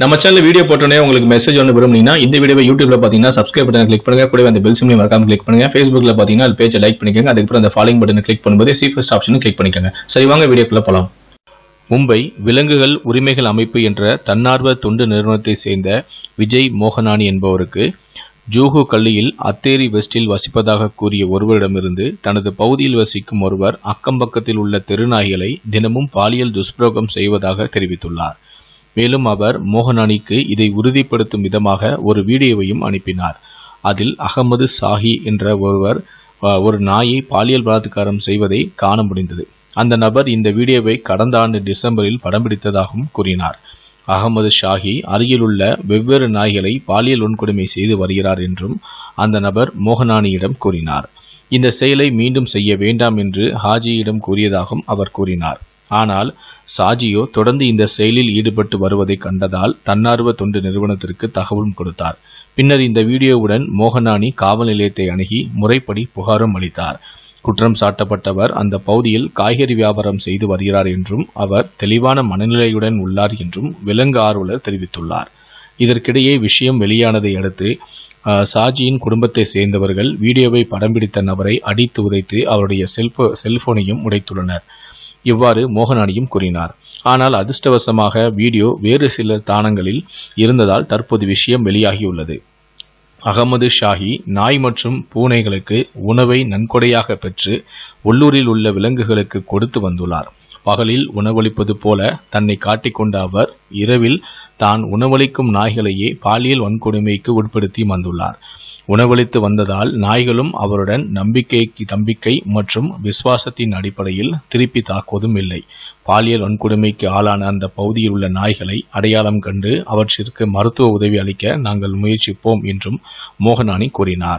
நம்ம channel video போட்டோன்னே உங்களுக்கு மெசேஜ் ஒன்று விரும்புனீங்கன்னா இந்த வீடியோ யூடியூப்ல பார்த்தீங்கன்னா சப்ஸ்கிரைப் பட்டன் கிளிக் பண்ணுங்க. கூட அந்த பெல் சிம்லையும் மறக்காம கிளிக் பண்ணுங்க. ஃபேஸ்புக்ல பார்த்தீங்கன்னா அது பேஜை லைக் பண்ணிக்கோங்க. அதுக்கப்புறம் அந்த ஃபாலோயிங் பட்டனை கிளிக் பண்ணும்போது சி ஃபர்ஸ்ட் ஆப்ஷனும் கிளிக் பண்ணிக்கோங்க. சரி வாங்க வீடியோக்குள்ள போலாம். மும்பை விலங்குகள் உரிமைகள் அமைப்பு என்ற தன்னார்வ தொண்டு நிறுவனத்தை சேர்ந்த விஜய் மோகனானி என்பவருக்கு ஜூஹு கல்லியில் அத்தேரி வெஸ்டில் வசிப்பதாக கூறிய ஒருவரிடமிருந்து தனது பகுதியில் வசிக்கும் ஒருவர் அக்கம்பக்கத்தில் உள்ள தெருநாய்களை தினமும் பாலியல் துஷ்பிரோகம் செய்வதாக தெரிவித்துள்ளார். மேலும் அவர் மோகனானிக்கு இதை உறுதிப்படுத்தும் விதமாக ஒரு வீடியோவையும் அனுப்பினார். அதில் அகமது சாஹி என்ற ஒருவர் ஒரு நாயை பாலியல் பலாத்காரம் செய்வதை காண முடிந்தது. அந்த நபர் இந்த வீடியோவை கடந்த ஆண்டு டிசம்பரில் படம் பிடித்ததாகவும் கூறினார். அகமது ஷாஹி அருகிலுள்ள வெவ்வேறு நாய்களை பாலியல் வன்கொடுமை செய்து வருகிறார் என்றும் அந்த நபர் மோகனானியிடம் கூறினார். இந்த செயலை மீண்டும் செய்ய வேண்டாம் என்று ஹாஜியிடம் கூறியதாகவும் அவர் கூறினார். ஆனால் சாஜியோ தொடர்ந்து இந்த செயலில் ஈடுபட்டு வருவதை கண்டதால் தன்னார்வ தொண்டு நிறுவனத்திற்கு தகவலும் கொடுத்தார். பின்னர் இந்த வீடியோவுடன் மோகனானி காவல் நிலையத்தை அணுகி முறைப்படி புகாரும் அளித்தார். குற்றம் சாட்டப்பட்டவர் அந்த பகுதியில் காய்கறி வியாபாரம் செய்து வருகிறார் என்றும் அவர் தெளிவான மனநிலையுடன் உள்ளார் என்றும் விலங்கு ஆர்வலர் தெரிவித்துள்ளார். இதற்கிடையே விஷயம் வெளியானதை அடுத்து அஹ், சாஜியின் குடும்பத்தை சேர்ந்தவர்கள் வீடியோவை படம் பிடித்த நபரை அடித்து உதைத்து அவருடைய செல்போ செல்போனையும் உடைத்துள்ளனர். இவ்வாறு மோகனானியும் கூறினார். ஆனால் அதிர்ஷ்டவசமாக வீடியோ வேறு சில தானங்களில் இருந்ததால் தற்போது விஷயம் வெளியாகியுள்ளது. அகமது ஷாஹி நாய் மற்றும் பூனைகளுக்கு உணவை நன்கொடையாக பெற்று உள்ளூரில் உள்ள விலங்குகளுக்கு கொடுத்து வந்துள்ளார். பகலில் உணவளிப்பது போல தன்னை காட்டிக்கொண்ட அவர் இரவில் தான் உணவளிக்கும் நாய்களையே பாலியல் வன்கொடுமைக்கு உட்படுத்தி வந்துள்ளார். உணவளித்து வந்ததால் நாய்களும் அவருடன் நம்பிக்கை நம்பிக்கை மற்றும் விசுவாசத்தின் அடிப்படையில் திருப்பி தாக்குவதும் இல்லை. பாலியல் வன்கொடுமைக்கு ஆளான அந்த பகுதியில் உள்ள நாய்களை அடையாளம் கண்டு அவற்றிற்கு மருத்துவ உதவி அளிக்க நாங்கள் முயற்சிப்போம் என்றும் மோகனானி கூறினார்.